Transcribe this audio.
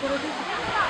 これです。